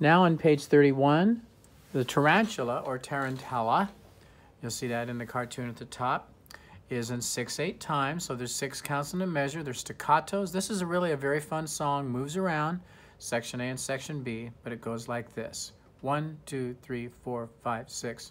Now on page 31, the tarantula or tarantella, you'll see that in the cartoon at the top, is in 6-8 times. So there's six counts in a measure. There's staccatos. This is really a very fun song, moves around, section A and section B, but it goes like this. One, two, three, four, five, six.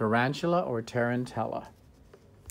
Tarantula or tarantella.